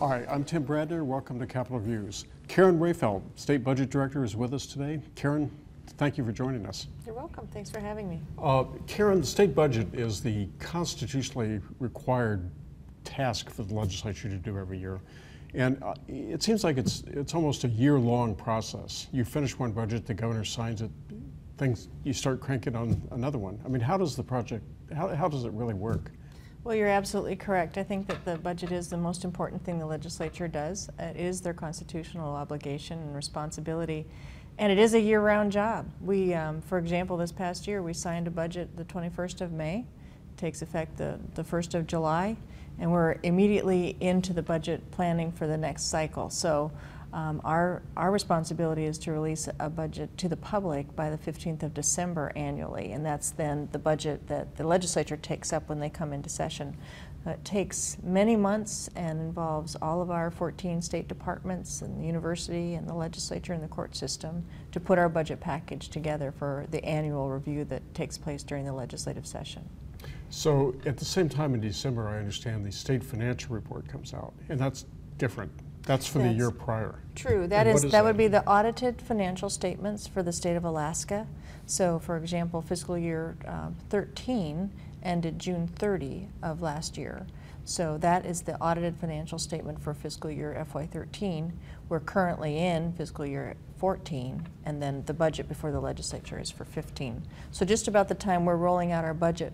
Hi, I'm Tim Bradner. Welcome to Capitol Views. Karen Rehfeld, State Budget Director, is with us today. Karen, thank you for joining us. You're welcome. Thanks for having me. Uh, Karen, the state budget is the constitutionally required task for the legislature to do every year. And uh, it seems like it's, it's almost a year-long process. You finish one budget, the governor signs it, things, you start cranking on another one. I mean, how does the project, how, how does it really work? Well, you're absolutely correct. I think that the budget is the most important thing the legislature does. It is their constitutional obligation and responsibility, and it is a year-round job. We, um, for example, this past year, we signed a budget the 21st of May, takes effect the, the 1st of July, and we're immediately into the budget planning for the next cycle. So um, our, our responsibility is to release a budget to the public by the 15th of December annually, and that's then the budget that the legislature takes up when they come into session. Uh, it takes many months and involves all of our 14 state departments and the university and the legislature and the court system to put our budget package together for the annual review that takes place during the legislative session. So at the same time in December, I understand the state financial report comes out, and that's different. That's for the year prior. True. That is, that that? would be the audited financial statements for the state of Alaska. So, for example, fiscal year um, 13 ended June 30 of last year. So that is the audited financial statement for fiscal year FY13. We're currently in fiscal year 14, and then the budget before the legislature is for 15. So just about the time we're rolling out our budget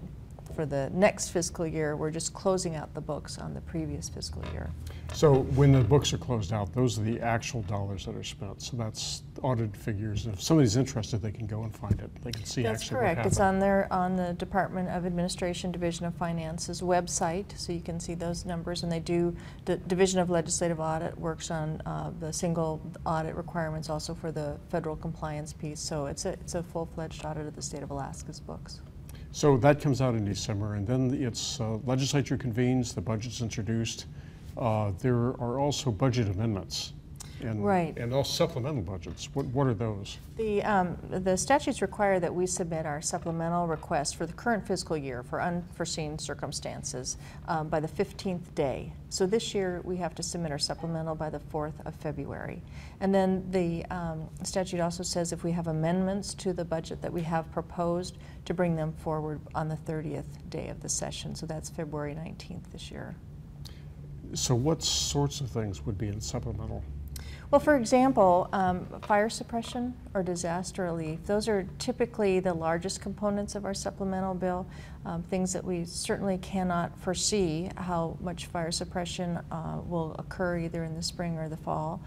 for the next fiscal year, we're just closing out the books on the previous fiscal year. So when the books are closed out, those are the actual dollars that are spent. So that's audited figures. If somebody's interested, they can go and find it. They can see That's actually correct. It's on their, on the Department of Administration, Division of Finance's website, so you can see those numbers. And they do, the Division of Legislative Audit works on uh, the single audit requirements also for the federal compliance piece. So it's a, it's a full-fledged audit of the state of Alaska's books. So that comes out in December, and then it's uh, legislature convenes, the budget's introduced. Uh, There are also budget amendments. And- Right. And also supplemental budgets. What, what are those? The, um, the statutes require that we submit our supplemental request for the current fiscal year for unforeseen circumstances um, by the 15th day. So this year, we have to submit our supplemental by the 4th of February. And then the um, statute also says if we have amendments to the budget that we have proposed, to bring them forward on the 30th day of the session. So that's February 19th this year. So what sorts of things would be in supplemental? Well, for example, um, fire suppression or disaster relief, those are typically the largest components of our supplemental bill. Um, things that we certainly cannot foresee how much fire suppression uh, will occur either in the spring or the fall.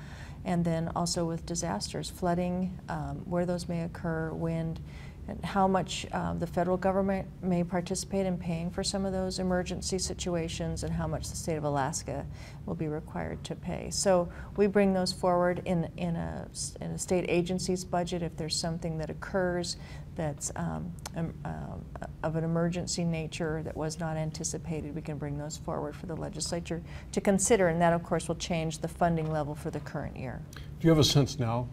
And then also with disasters, flooding, um, where those may occur, wind, and how much um, the federal government may participate in paying for some of those emergency situations and how much the state of Alaska will be required to pay. So we bring those forward in, in, a, in a state agency's budget if there's something that occurs that's um, um, um, of an emergency nature that was not anticipated, we can bring those forward for the legislature to consider, and that of course will change the funding level for the current year. Do you have a sense now,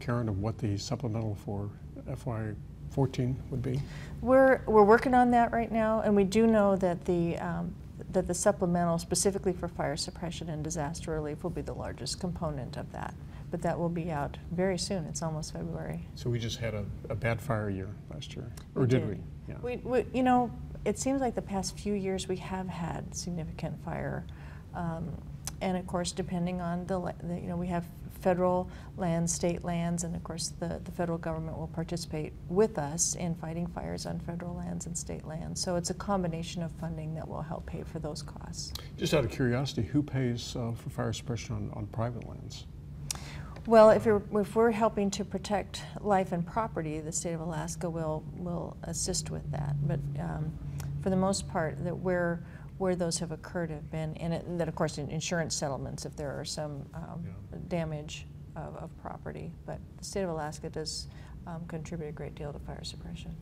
Karen, of what the supplemental for FY '14 would be? We're, we're working on that right now, and we do know that the, um, that the supplemental specifically for fire suppression and disaster relief will be the largest component of that. But that will be out very soon. It's almost February. So we just had a, a bad fire year last year, or We did did. we? Yeah. We, we, you know, it seems like the past few years we have had significant fire. Um, and of course, depending on the, the, you know, we have federal lands, state lands, and of course the, the federal government will participate with us in fighting fires on federal lands and state lands. So it's a combination of funding that will help pay for those costs. Just out of curiosity, who pays uh, for fire suppression on, on private lands? Well, if, you're, if we're helping to protect life and property, the state of Alaska will, will assist with that. But um, for the most part, that where, where those have occurred have been, and it, that of course in insurance settlements if there are some um, Yeah. damage of, of property. But the state of Alaska does um, contribute a great deal to fire suppression.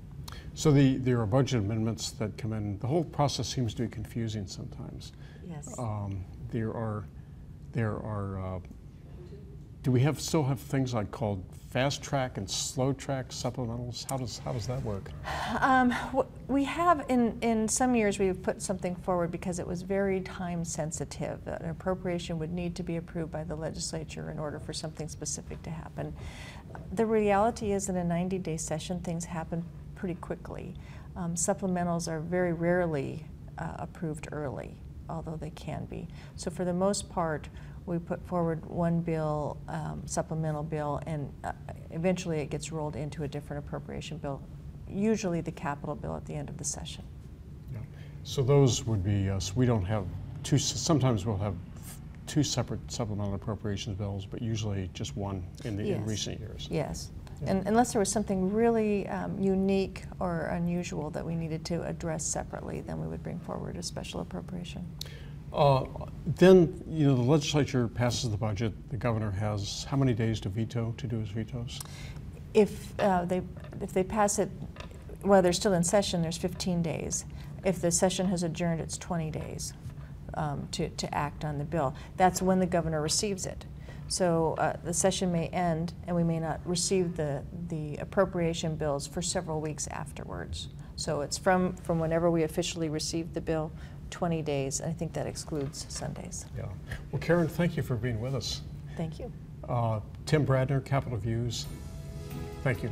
So the, there are budget amendments that come in. The whole process seems to be confusing sometimes. Yes. Um, There are, there are uh, do we have, still have things like called fast track and slow track supplementals? How does, how does that work? Um, We have, in, in some years, we've put something forward because it was very time sensitive. An appropriation would need to be approved by the legislature in order for something specific to happen. The reality is in a 90-day session, things happen pretty quickly. Um, Supplementals are very rarely uh, approved early, although they can be. So for the most part, we put forward one bill, um, supplemental bill, and uh, eventually it gets rolled into a different appropriation bill, usually the capital bill at the end of the session. Yeah. So those would be, uh, so we don't have two, sometimes we'll have two separate supplemental appropriations bills, but usually just one in the, in recent years. Yes. Yeah. And unless there was something really um, unique or unusual that we needed to address separately, then we would bring forward a special appropriation. Uh, Then, you know, the legislature passes the budget, the governor has how many days to veto, to do his vetoes? If uh, they, if they pass it, while they're still in session, there's 15 days. If the session has adjourned, it's 20 days um, to, to act on the bill. That's when the governor receives it. So uh, the session may end, and we may not receive the, the appropriation bills for several weeks afterwards. So it's from, from whenever we officially receive the bill, 20 days, and I think that excludes Sundays. Yeah. Well, Karen, thank you for being with us. Thank you. Uh, Tim Bradner, Capitol Views, thank you.